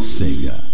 Sega.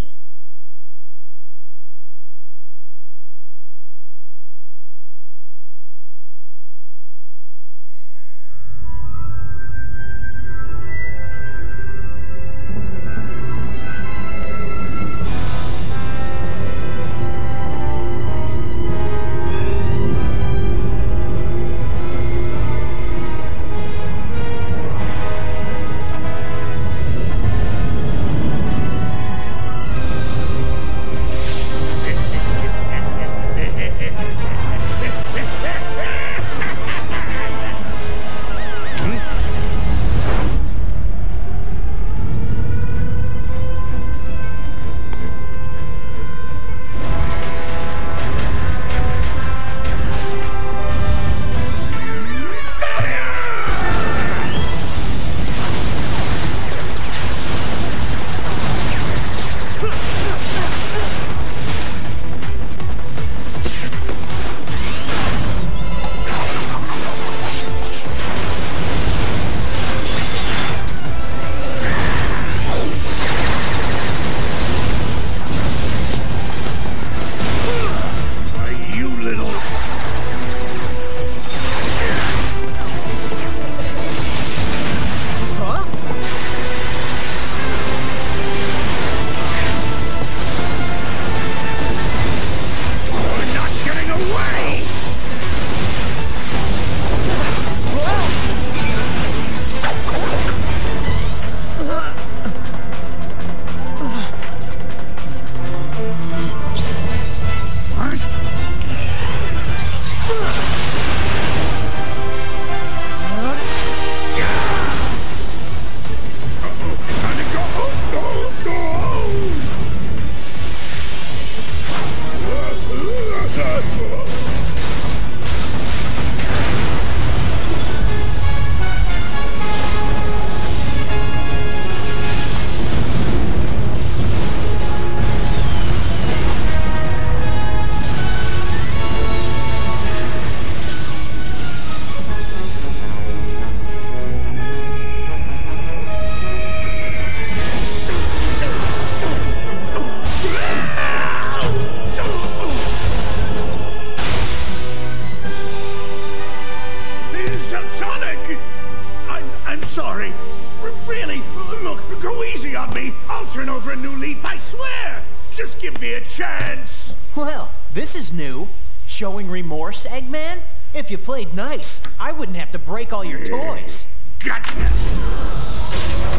played nice, I wouldn't have to break all your toys. Gotcha!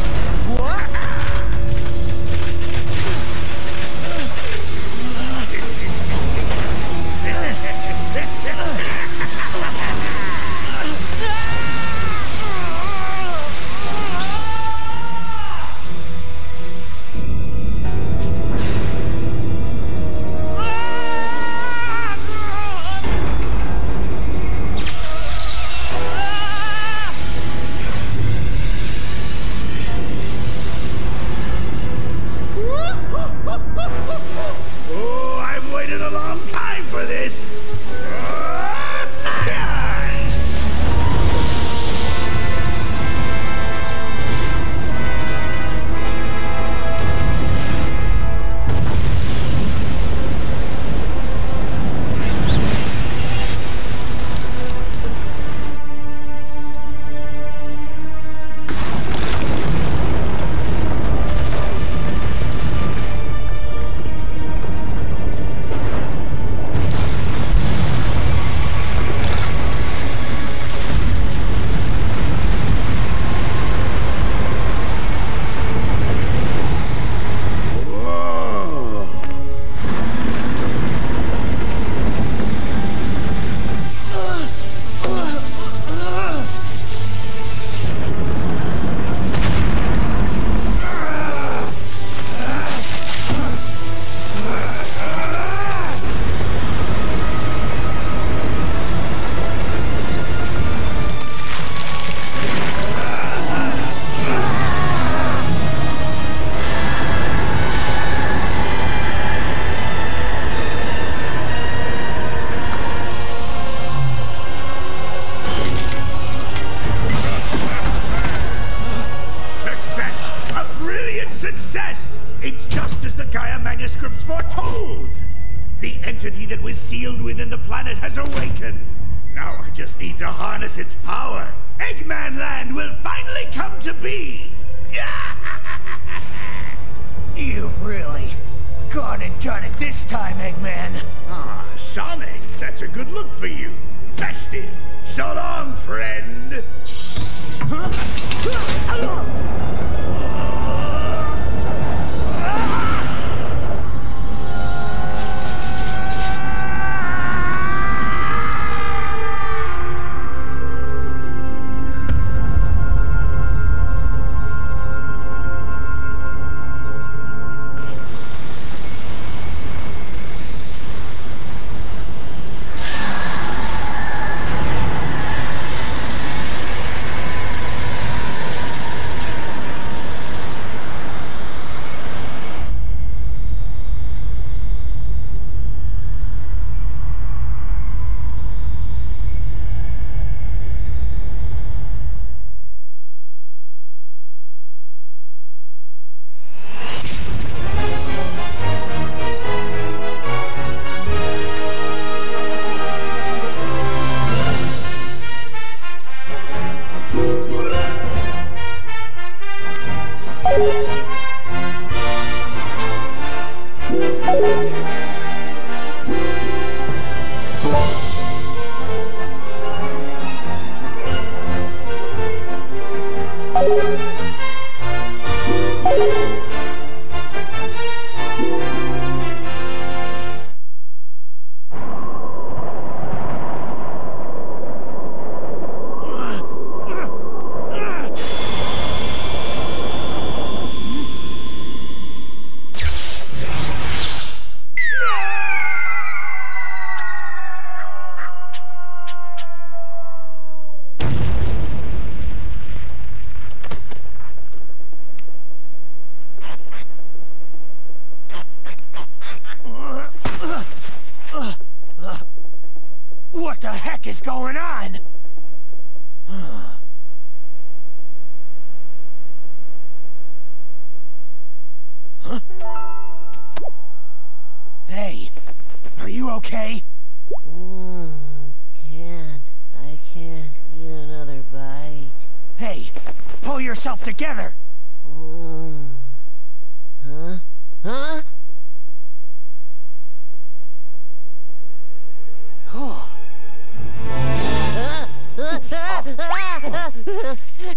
The Gaia manuscripts foretold! The entity that was sealed within the planet has awakened. Now I just need to harness its power. Eggman Land will finally come to be! You've really gone and done it this time, Eggman. Ah, Sonic, that's a good look for you. Festive. So long, friend. The heck is going on? Huh? Hey, are you okay? Mm, can't. I can't eat another bite. Hey, pull yourself together. Mm. Huh? Huh?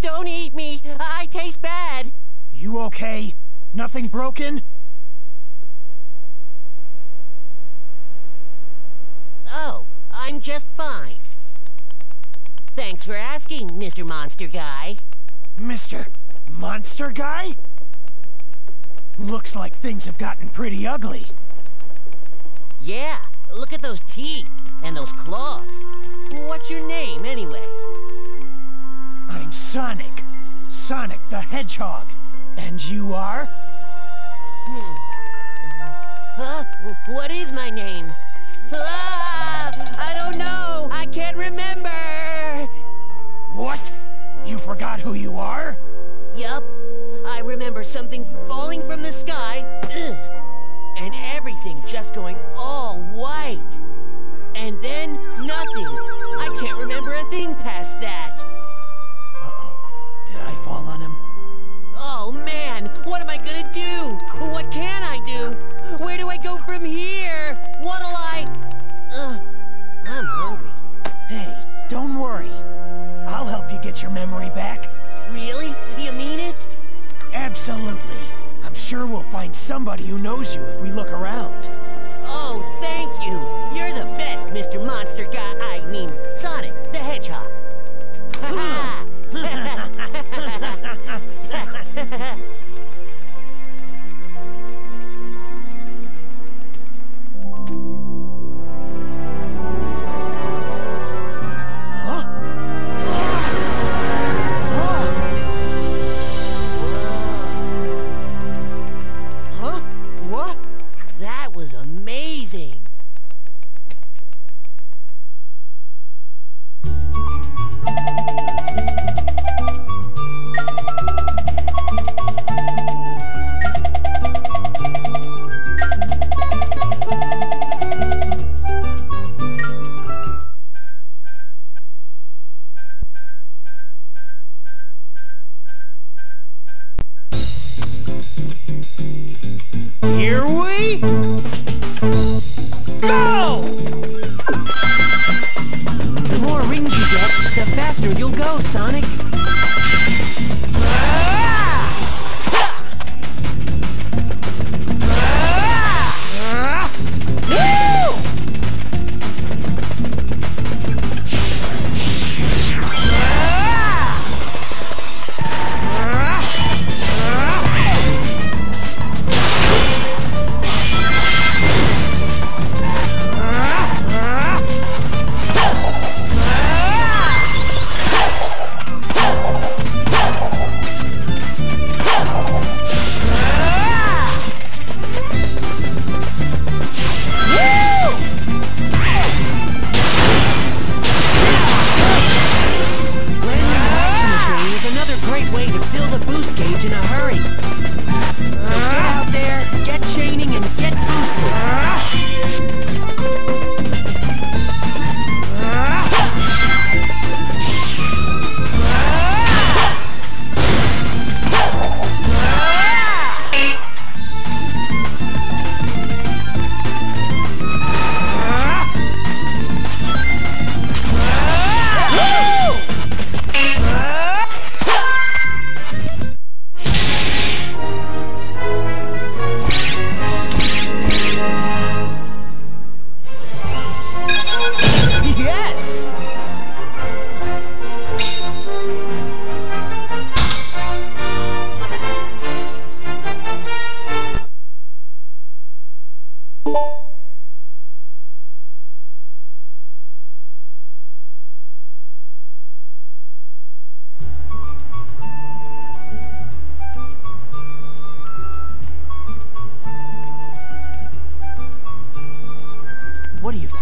Don't eat me. I taste bad. You okay? Nothing broken? Oh, I'm just fine. Thanks for asking, Mr. Monster Guy. Mr. Monster Guy? Looks like things have gotten pretty ugly. Yeah, look at those teeth and those claws. What's your name, anyway? Sonic. Sonic the Hedgehog. And you are? Hmm. Huh? What is my name? Ah, I don't know. I can't remember. What? You forgot who you are? Yup. I remember something falling from the sky. And everything just going all white. And then sure we'll find somebody who knows you if we look around. Oh, thank you. You're the best, Mr. Monster Guy. I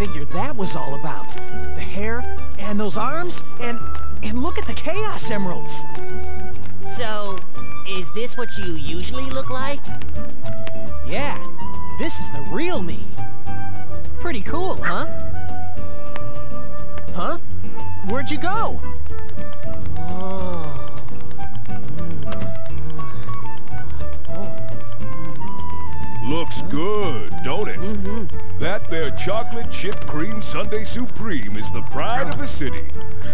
What figure that was all about? The hair and those arms and and look at the Chaos Emeralds. So, is this what you usually look like? Yeah, this is the real me. Pretty cool, huh? Huh? Where'd you go? Oh. Looks good, don't it? Mm-hmm. That there chocolate chip cream Sundae Supreme is the pride of the city.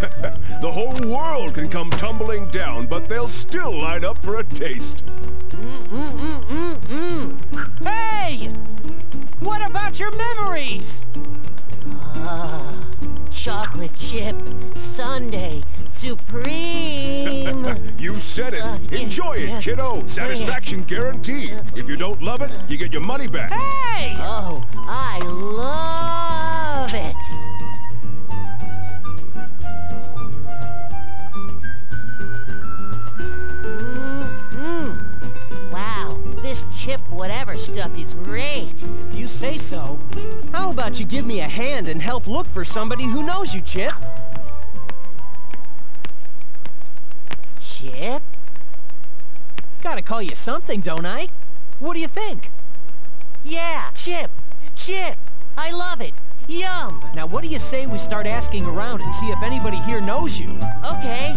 the whole world can come tumbling down, but they'll still line up for a taste. Hey! What about your memories? Ah. Chocolate chip, Sundae, Supreme. You said it. Uh, Enjoy it, kiddo. Satisfaction guaranteed. If you don't love it, you get your money back. Hey! oh, I love you give me a hand and help look for somebody who knows you, Chip? Chip? Gotta call you something, don't I? What do you think? Yeah, Chip. Chip. I love it. Yum. Now what do you say we start asking around and see if anybody here knows you? Okay.